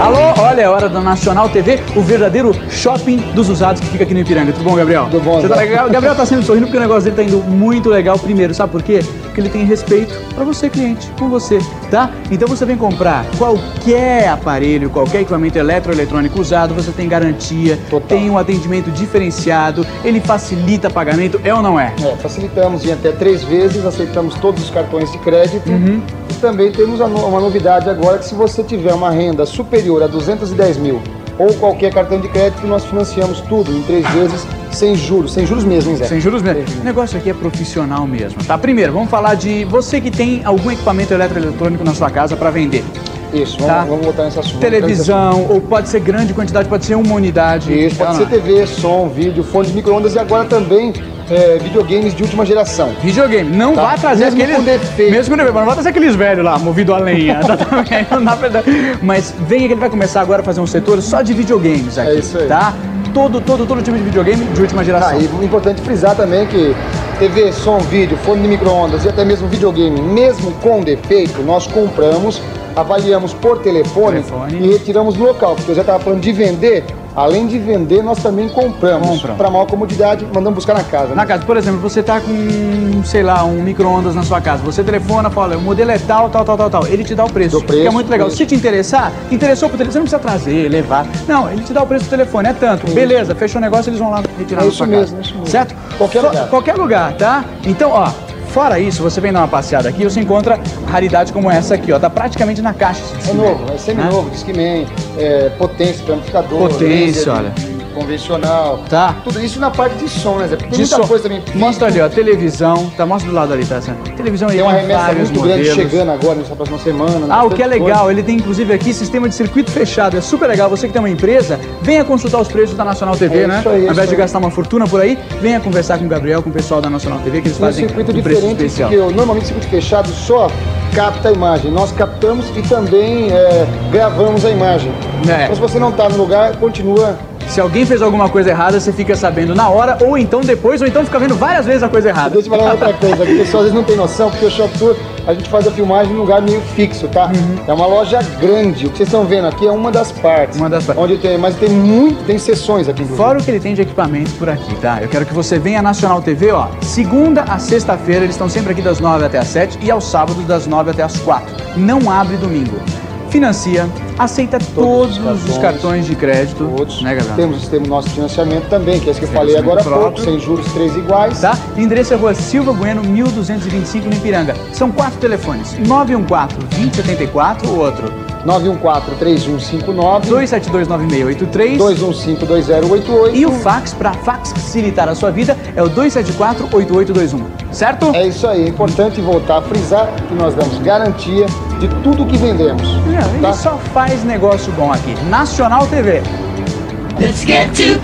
Alô, olha, é hora da Nacional TV, o verdadeiro shopping dos usados que fica aqui no Ipiranga. Tudo bom, Gabriel? Tudo bom, Você tá legal? Gabriel tá sempre sorrindo porque o negócio dele tá indo muito legal. Primeiro, sabe por quê? Porque ele tem respeito pra você, cliente, com você, tá? Então você vem comprar qualquer aparelho, qualquer equipamento eletroeletrônico usado, você tem garantia, Total. tem um atendimento diferenciado, ele facilita pagamento, é ou não é? É, facilitamos em até três vezes, aceitamos todos os cartões de crédito Uhum. E também temos uma novidade agora que se você tiver uma renda superior a 210 mil ou qualquer cartão de crédito, nós financiamos tudo em três vezes sem juros, sem juros mesmo, hein, Zé? Sem juros mesmo. O negócio aqui é profissional mesmo, tá? Primeiro, vamos falar de você que tem algum equipamento eletroeletrônico na sua casa para vender. Isso, vamos, Tá. vamos voltar nesse assunto. Televisão, ou pode ser grande quantidade, pode ser uma unidade. Isso, pode ser. TV, som, vídeo, fone de micro-ondas e agora também é, videogames de última geração. Videogame, não Tá. vai trazer Mesmo aqueles. com defeito. Mesmo com defeito, mas não vai trazer aqueles velhos lá, movido a lenha. tá não dá pra. Mas venha que ele vai começar agora a fazer um setor só de videogames aqui. É isso aí. Tá? Todo, todo, todo tipo de videogame de última geração. Ah, e importante frisar também que TV, som, vídeo, fone de micro-ondas e até mesmo videogame, mesmo com defeito, nós compramos, avaliamos por telefone, Telefone. e retiramos no local, porque eu já estava falando de vender, além de vender, nós também compramos. Compram. Para maior comodidade, mandamos buscar na casa. né? Na casa, por exemplo, você tá com, sei lá, um micro-ondas na sua casa. Você telefona, fala, o modelo é tal, tal, tal, tal, tal. Ele te dá o preço. Do preço, que é muito legal. preço. Se te interessar, interessou pro telefone, você não precisa trazer, levar. Não, ele te dá o preço do telefone, é tanto. Beleza, fechou o negócio, eles vão lá retirar É na sua mesmo, casa. é isso mesmo. Certo? Qualquer lugar. Qualquer lugar, tá? Então, ó, fora isso, você vem dar uma passeada aqui, você encontra raridades como essa aqui, ó. Tá praticamente na caixa. esse É novo, é semi-novo, Discman, é, potência para amplificador, Potência, laser olha. Convencional. Tá. Tudo isso na parte de som, né, Zé? Porque tem De muita som. coisa também. Mostra ali, ó, televisão. Tá, mostra do lado ali, tá? essa Televisão aí Tem uma remessa muito grande modelos. chegando agora nessa próxima semana. Ah, o que é coisa. legal, ele tem inclusive aqui sistema de circuito fechado, é super legal. Você que tem uma empresa, venha consultar os preços da Nacional TV, É né? isso aí, Ao invés de gastar uma fortuna por aí, venha conversar com o Gabriel, com o pessoal da Nacional TV, que eles Tem um fazem circuito um preço especial. porque eu- normalmente o circuito fechado só capta a imagem. Nós captamos e também é, gravamos a imagem. É. Então se você não está no lugar, continua. Se alguém fez alguma coisa errada, você fica sabendo na hora, ou então depois, ou então fica vendo várias vezes a coisa errada. Deixa eu falar outra coisa, que o pessoal às vezes não tem noção, porque o Shop Tour a gente faz a filmagem num lugar meio fixo, tá? Uhum. É uma loja grande. O que vocês estão vendo aqui é uma das partes. Uma das partes. Onde tem, mas tem muito, tem sessões aqui inclusive. Fora o que ele tem de equipamento por aqui, tá? Eu quero que você venha à Nacional TV, ó. Segunda a sexta-feira, eles estão sempre aqui das 9 até as 7 e aos sábados das 9 até as 4. Não abre domingo. Financia, aceita todos, os os cartões, cartões de crédito, Todos. né, Gabriel? Temos o sistema nosso financiamento também, que é esse que eu falei agora há pouco, sem juros, três iguais. Tá? O endereço é Rua Silva Bueno, 1225, no Ipiranga. São quatro telefones: 914-2074, o outro 914-3159. 2729683 215-2088. e o fax para facilitar a sua vida é o 274-8821. Certo? É isso aí, é importante voltar a frisar que nós damos garantia de tudo que vendemos. Não, ele tá? só faz negócio bom aqui. Nacional TV. Let's get to